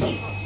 you